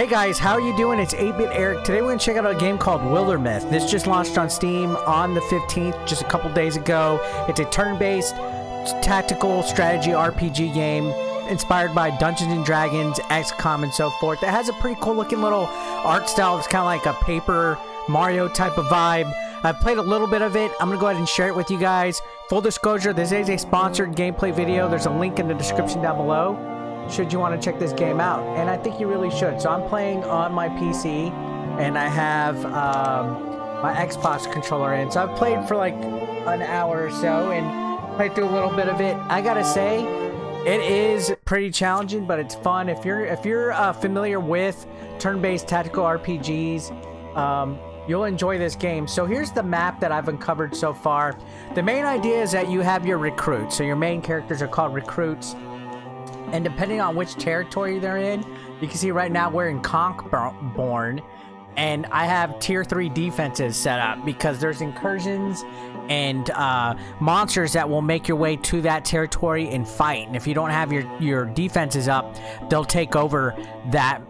Hey guys, how are you doing? It's 8-Bit Eric. Today we're going to check out a game called Wildermyth. This just launched on Steam on the 15th, just a couple days ago. It's a turn-based tactical strategy RPG game inspired by Dungeons and Dragons, XCOM, and so forth. It has a pretty cool looking little art style. It's kind of like a paper Mario type of vibe. I've played a little bit of it. I'm going to go ahead and share it with you guys. Full disclosure, this is a sponsored gameplay video. There's a link in the description down below should you want to check this game out. And I think you really should. So I'm playing on my PC, and I have um, my Xbox controller in. So I've played for like an hour or so, and played through a little bit of it. I gotta say, it is pretty challenging, but it's fun. If you're if you're uh, familiar with turn-based tactical RPGs, um, you'll enjoy this game. So here's the map that I've uncovered so far. The main idea is that you have your recruits. So your main characters are called recruits and depending on which territory they're in, you can see right now we're in Conchborn, and I have tier 3 defenses set up because there's incursions and uh, monsters that will make your way to that territory and fight. And if you don't have your, your defenses up, they'll take over that,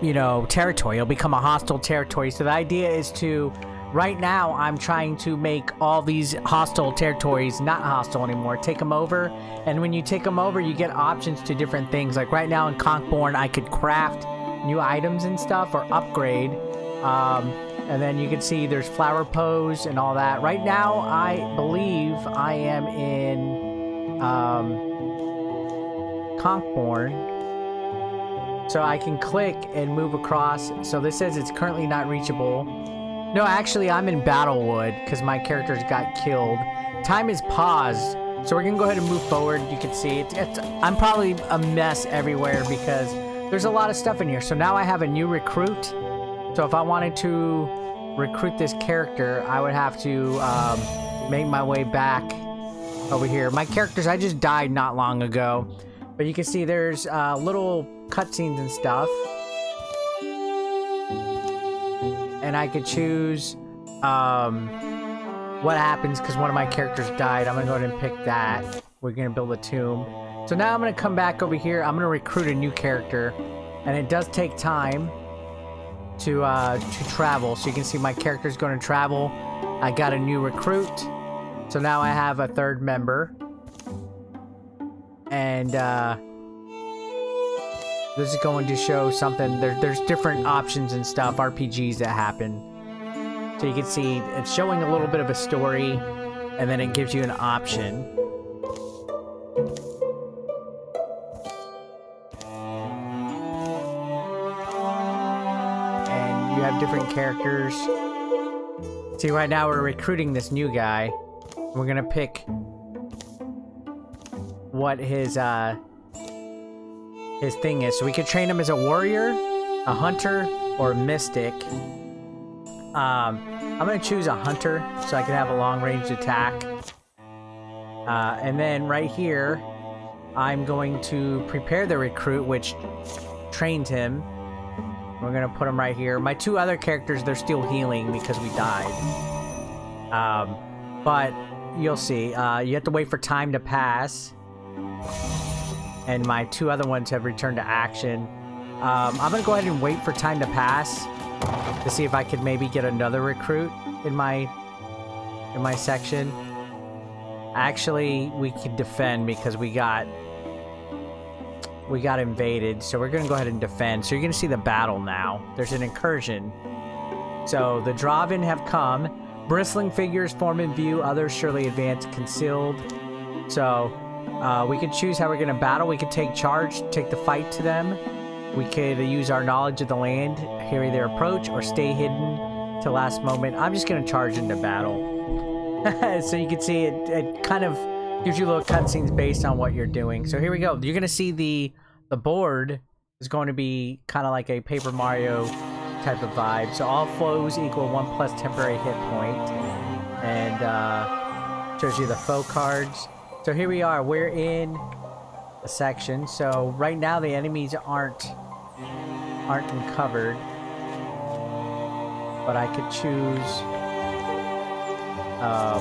you know, territory. It'll become a hostile territory. So the idea is to Right now, I'm trying to make all these hostile territories not hostile anymore. Take them over, and when you take them over, you get options to different things. Like right now in Conkborn, I could craft new items and stuff or upgrade. Um, and then you can see there's flower pose and all that. Right now, I believe I am in um, Conchborn. So I can click and move across. So this says it's currently not reachable. No, actually, I'm in Battlewood because my characters got killed. Time is paused, so we're gonna go ahead and move forward. You can see it's, it's, I'm probably a mess everywhere because there's a lot of stuff in here. So now I have a new recruit. So if I wanted to recruit this character, I would have to um, make my way back over here. My characters, I just died not long ago. But you can see there's uh, little cutscenes and stuff. And I could choose um, what happens because one of my characters died. I'm gonna go ahead and pick that. We're gonna build a tomb. So now I'm gonna come back over here. I'm gonna recruit a new character, and it does take time to uh, to travel. So you can see my character's going to travel. I got a new recruit, so now I have a third member, and. Uh, this is going to show something. There, there's different options and stuff, RPGs that happen. So you can see it's showing a little bit of a story, and then it gives you an option. And you have different characters. See, right now we're recruiting this new guy. We're gonna pick what his, uh, his thing is. So we could train him as a warrior, a hunter, or a mystic. Um, I'm going to choose a hunter so I can have a long-range attack. Uh, and then right here, I'm going to prepare the recruit, which trained him. We're going to put him right here. My two other characters, they're still healing because we died. Um, but you'll see. Uh, you have to wait for time to pass and my two other ones have returned to action. Um, I'm gonna go ahead and wait for time to pass to see if I could maybe get another recruit in my in my section. Actually, we can defend because we got we got invaded, so we're gonna go ahead and defend. So you're gonna see the battle now. There's an incursion. So the Drauven have come. Bristling figures form in view. Others surely advance concealed. So uh, we could choose how we're going to battle. We could take charge, take the fight to them. We could use our knowledge of the land, harry their approach, or stay hidden to last moment. I'm just going to charge into battle. so you can see it, it kind of gives you little cutscenes based on what you're doing. So here we go. You're going to see the the board is going to be kind of like a Paper Mario type of vibe. So all flows equal one plus temporary hit point. And uh, shows you the foe cards. So here we are. We're in a section. So right now the enemies aren't aren't uncovered. But I could choose um,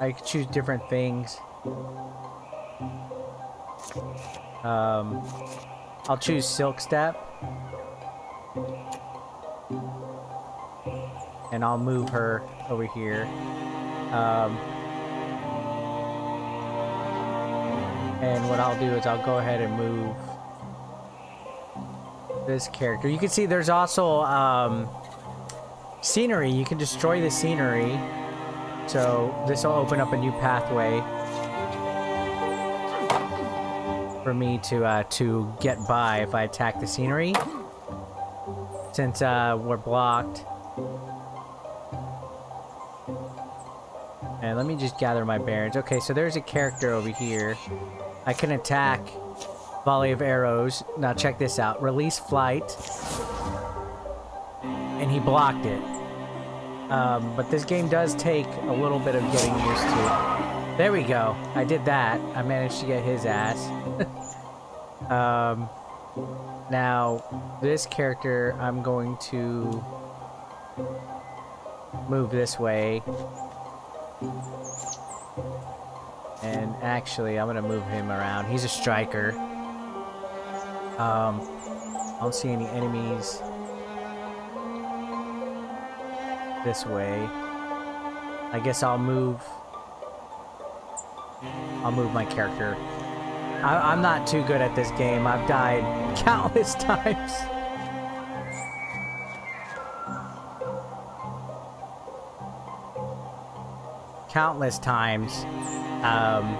I could choose different things. Um, I'll choose Silk Step. And I'll move her over here. Um, and what I'll do is I'll go ahead and move this character. You can see there's also um, scenery. You can destroy the scenery. So this will open up a new pathway for me to uh, to get by if I attack the scenery. Since uh, we're blocked. And let me just gather my bearings. Okay, so there's a character over here. I can attack volley of arrows. Now check this out. Release flight. And he blocked it. Um, but this game does take a little bit of getting used to. There we go. I did that. I managed to get his ass. um, now, this character, I'm going to move this way. And actually, I'm going to move him around. He's a striker. Um, I don't see any enemies this way. I guess I'll move... I'll move my character. I I'm not too good at this game. I've died countless times. Countless times. Um,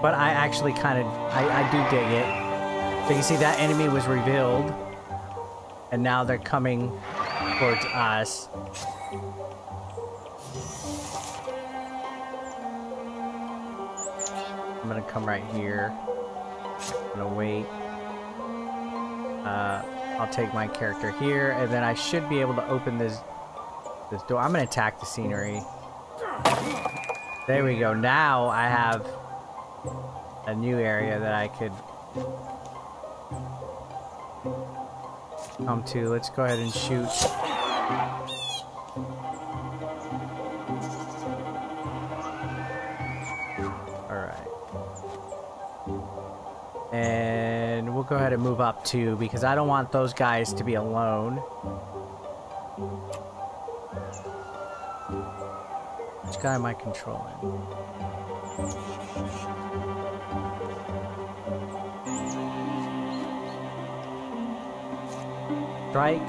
but I actually kind of, I, I do dig it. So you see that enemy was revealed. And now they're coming towards us. I'm gonna come right here. I'm gonna wait. Uh, I'll take my character here, and then I should be able to open this this door. I'm gonna attack the scenery. There we go. Now I have a new area that I could come to. Let's go ahead and shoot. Alright. And we'll go ahead and move up too, because I don't want those guys to be alone. Guy am I controlling? Strike.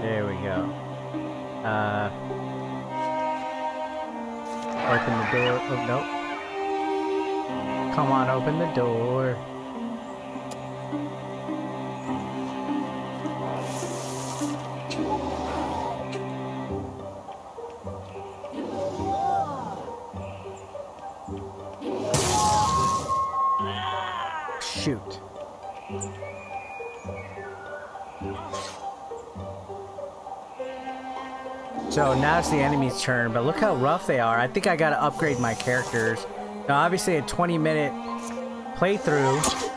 There we go. Uh, open the door. Oh, nope. Come on, open the door. So now it's the enemy's turn, but look how rough they are. I think I gotta upgrade my characters. Now obviously a 20 minute playthrough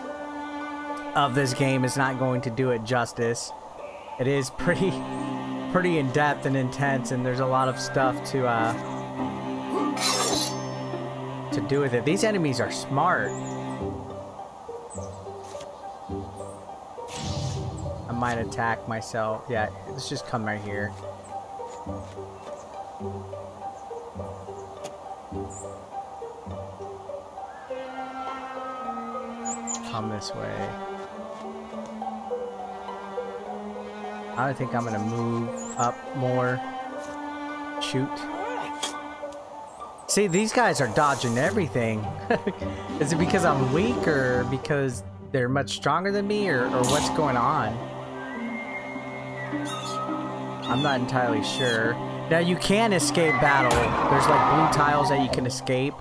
of this game is not going to do it justice. It is pretty pretty in-depth and intense and there's a lot of stuff to uh to do with it. These enemies are smart. I might attack myself. Yeah, let's just come right here. Come this way. I think I'm gonna move up more. Shoot. See, these guys are dodging everything. Is it because I'm weak or because they're much stronger than me or, or what's going on? I'm not entirely sure. Now you can escape battle. There's like blue tiles that you can escape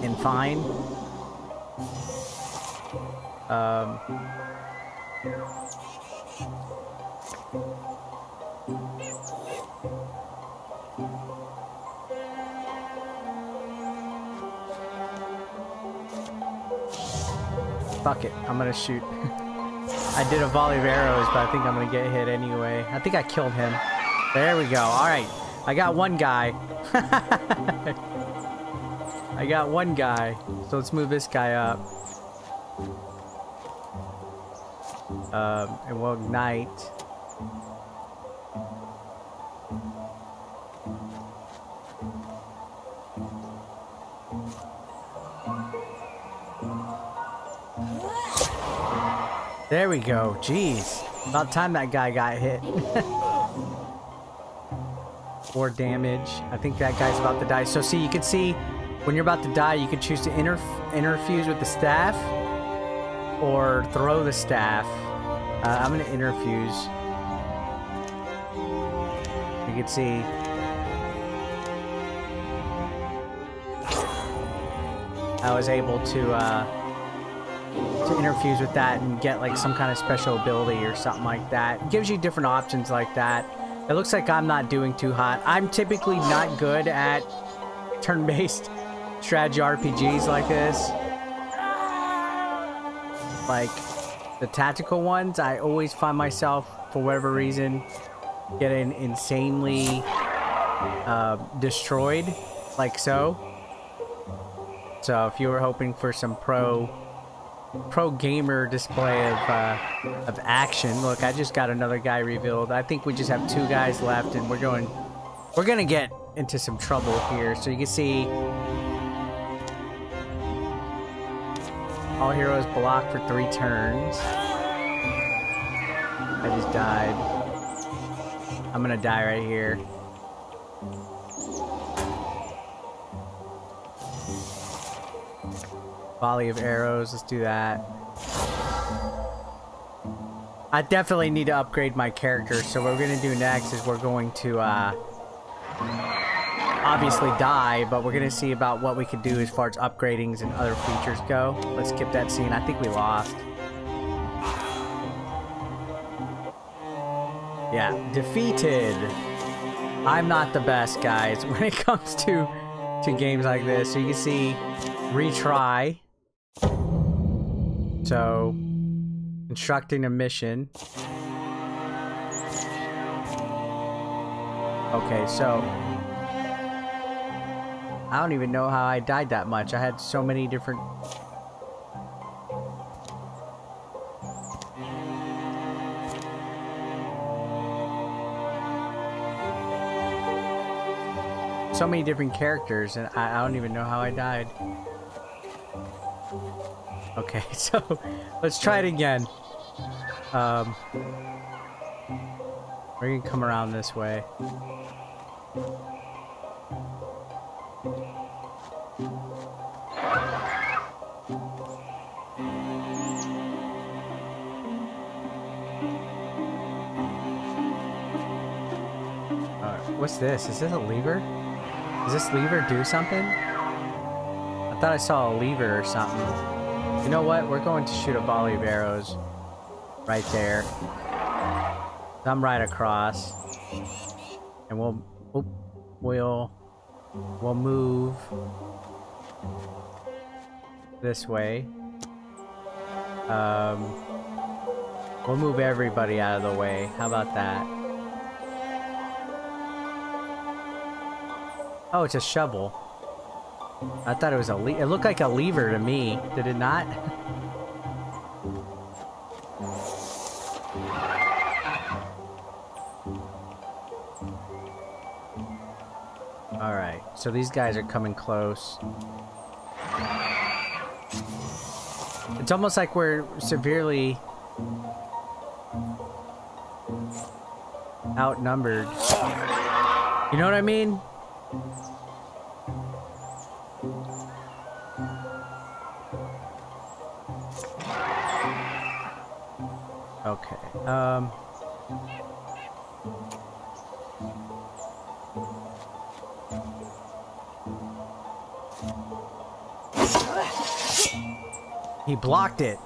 and find. Um, fuck it. I'm gonna shoot. I did a volley of arrows, but I think I'm gonna get hit anyway. I think I killed him. There we go. Alright. I got one guy. I got one guy, so let's move this guy up. Um, and we'll ignite. There we go. Jeez. About time that guy got hit. Four damage. I think that guy's about to die. So see, you can see when you're about to die, you can choose to inter interfuse with the staff or throw the staff. Uh, I'm going to interfuse. You can see I was able to uh, to interfuse with that and get like some kind of special ability or something like that. It gives you different options like that. It looks like I'm not doing too hot. I'm typically not good at turn-based strategy RPGs like this. Like the tactical ones, I always find myself, for whatever reason, getting insanely uh, destroyed, like so. So if you were hoping for some pro pro gamer display of uh, of action. Look, I just got another guy revealed. I think we just have two guys left, and we're going we're gonna get into some trouble here. So you can see all heroes block for three turns. I just died. I'm gonna die right here. Volley of arrows, let's do that. I definitely need to upgrade my character, so what we're to do next is we're going to, uh, obviously die, but we're going to see about what we can do as far as upgradings and other features go. Let's skip that scene. I think we lost. Yeah, defeated. I'm not the best, guys, when it comes to, to games like this. So you can see, retry. So, constructing a mission. Okay, so... I don't even know how I died that much. I had so many different... So many different characters, and I, I don't even know how I died. Okay, so let's try it again. Um, we're gonna come around this way. Uh, what's this? Is this a lever? Does this lever do something? I thought I saw a lever or something. You know what? We're going to shoot a volley of arrows right there. I'm right across. And we'll we'll we'll move this way. Um we'll move everybody out of the way. How about that? Oh, it's a shovel. I thought it was a le it looked like a lever to me. Did it not? so these guys are coming close. It's almost like we're severely outnumbered. You know what I mean? Okay. Um... He blocked it.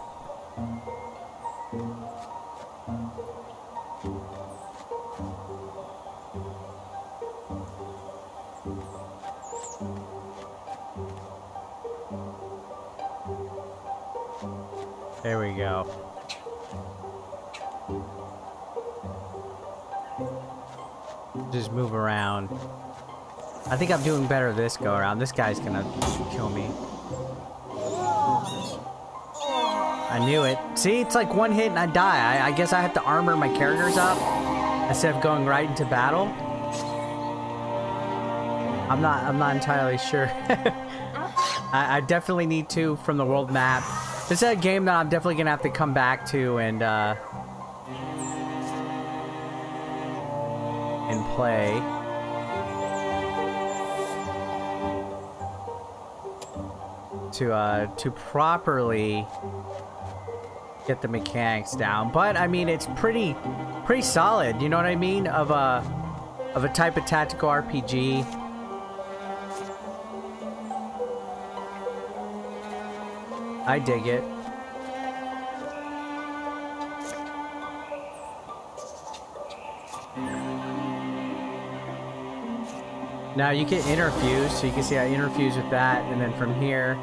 There we go. Just move around. I think I'm doing better this go around. This guy's gonna kill me. I knew it. See, it's like one hit and I die. I, I guess I have to armor my characters up instead of going right into battle. I'm not. I'm not entirely sure. I, I, definitely need to from the world map. This is a game that I'm definitely gonna have to come back to and uh, and play. To uh, to properly get the mechanics down. But I mean, it's pretty, pretty solid. You know what I mean? Of a, of a type of tactical RPG. I dig it. Now you can interfuse, so you can see I interfuse with that, and then from here,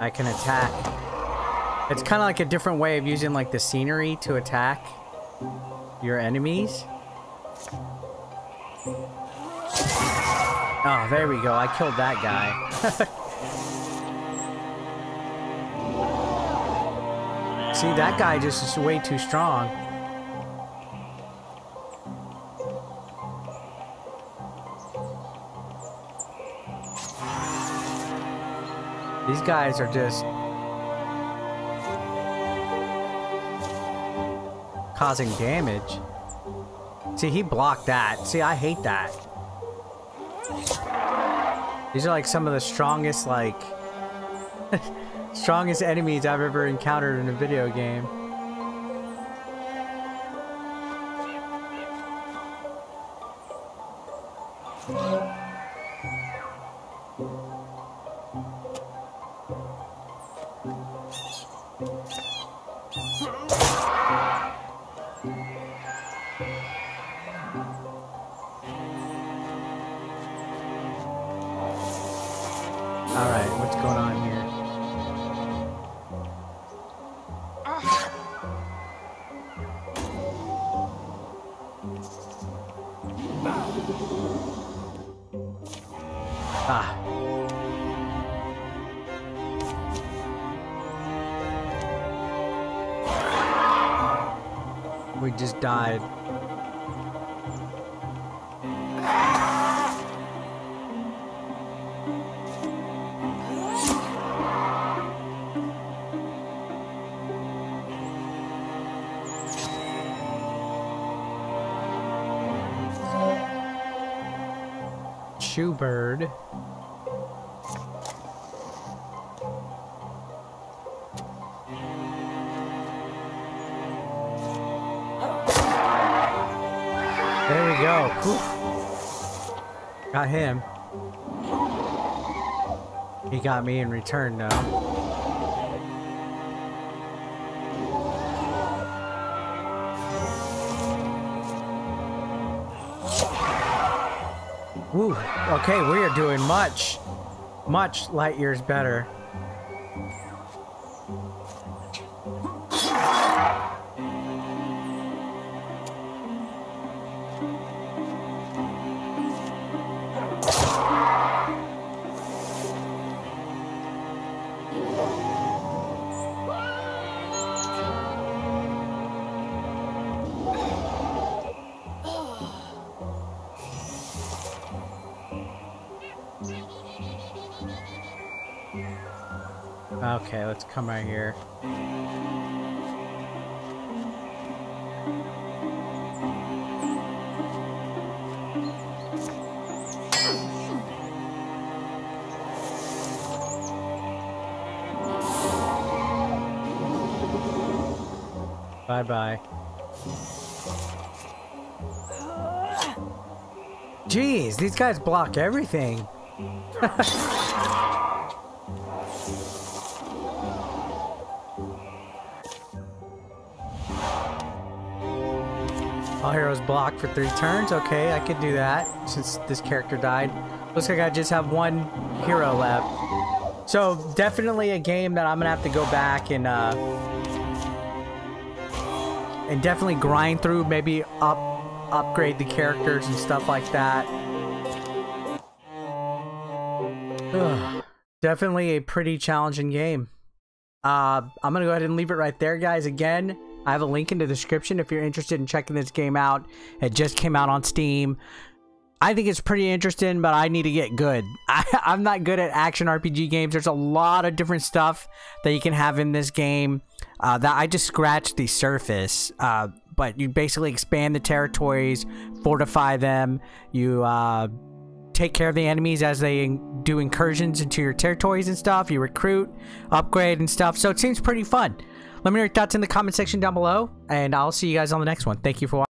I can attack. It's kind of like a different way of using like the scenery to attack your enemies. Oh, there we go. I killed that guy. See, that guy just is way too strong. These guys are just causing damage. See, he blocked that. See, I hate that. These are like some of the strongest, like, strongest enemies I've ever encountered in a video game. Bird. We go. Got him. He got me in return though. Woo. Okay, we are doing much, much light years better. Come right here. Bye-bye. Jeez, these guys block everything. block for three turns. Okay, I could do that since this character died. Looks like I just have one hero left. So definitely a game that I'm gonna have to go back and uh, and definitely grind through. Maybe up upgrade the characters and stuff like that. Ugh. Definitely a pretty challenging game. Uh, I'm gonna go ahead and leave it right there, guys. Again, I have a link in the description if you're interested in checking this game out. It just came out on Steam. I think it's pretty interesting, but I need to get good. I, am not good at action RPG games. There's a lot of different stuff that you can have in this game uh, that I just scratched the surface. Uh, but you basically expand the territories, fortify them. You uh, take care of the enemies as they do incursions into your territories and stuff. You recruit, upgrade, and stuff. So it seems pretty fun. Let me know your thoughts in the comment section down below, and I'll see you guys on the next one. Thank you for watching.